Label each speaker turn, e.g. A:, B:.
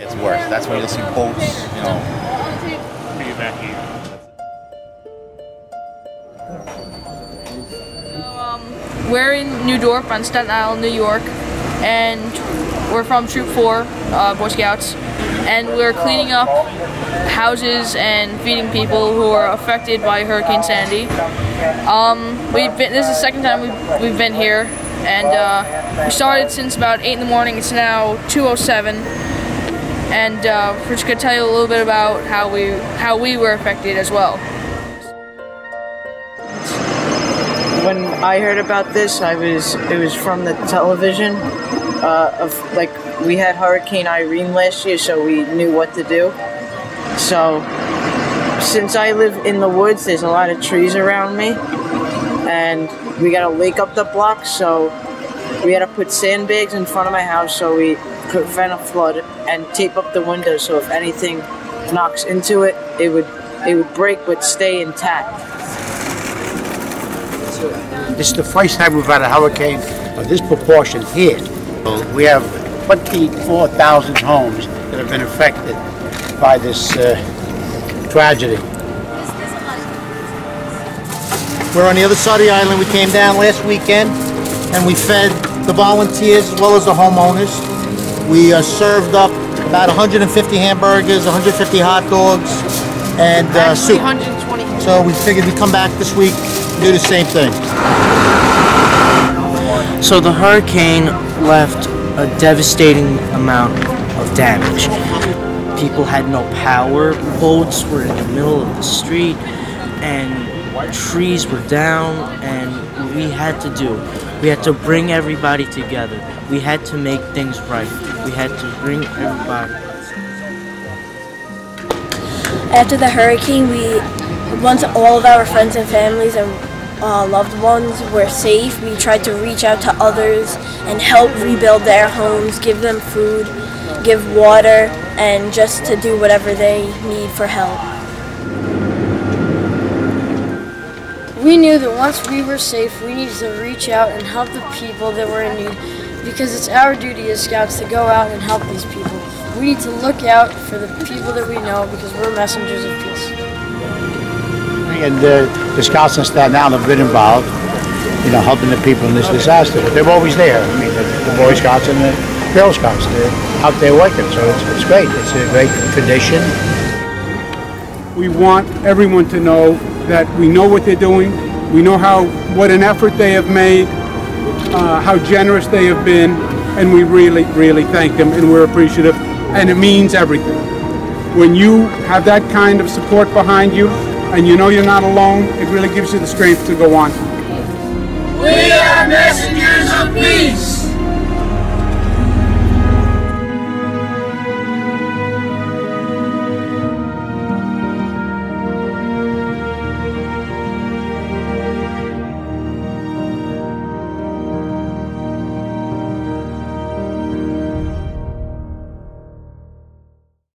A: It's worse. That's where you'll see boats, you know.
B: We're in New Dorp on Staten Island, New York, and we're from Troop 4, uh, Boy Scouts, and we're cleaning up houses and feeding people who are affected by Hurricane Sandy. Um, we've been, this is the second time we've, we've been here, and uh, we started since about 8 in the morning. It's now 2.07, and uh, going to tell you a little bit about how we, how we were affected as well.
C: when I heard about this, I was it was from the television. Uh, of like we had Hurricane Irene last year, so we knew what to do. So since I live in the woods, there's a lot of trees around me, and we got a lake up the block, so we had to put sandbags in front of my house so we could prevent a flood and tape up the windows so if anything knocks into it, it would it would break but stay intact.
D: This is the first time we've had a hurricane of this proportion here. We have 24,000 homes that have been affected by this uh, tragedy.
E: We're on the other side of the island. We came down last weekend and we fed the volunteers as well as the homeowners. We uh, served up about 150 hamburgers, 150 hot dogs, and uh, soup.
B: 120.
E: So we figured we'd come back this week and do the same thing.
F: So the hurricane left a devastating amount of damage. People had no power, boats were in the middle of the street, and trees were down, and we had to do. We had to bring everybody together. We had to make things right. We had to bring everybody.
G: After the hurricane, we once all of our friends and families and uh, loved ones were safe, we tried to reach out to others and help rebuild their homes, give them food, give water, and just to do whatever they need for help.
H: We knew that once we were safe, we needed to reach out and help the people that were in need because it's our duty as scouts to go out and help these people. We need to look out for the people that we know because we're messengers of peace.
D: And uh, the Scouts in Staten Island have been involved, you know, helping the people in this disaster. They're always there. I mean, the, the Boy Scouts and the Girl Scouts, they're out there working, so it's, it's great. It's a great tradition.
I: We want everyone to know that we know what they're doing. We know how what an effort they have made, uh, how generous they have been, and we really, really thank them, and we're appreciative. And it means everything. When you have that kind of support behind you, and you know you're not alone, it really gives you the strength to go on.
J: We are messengers of peace.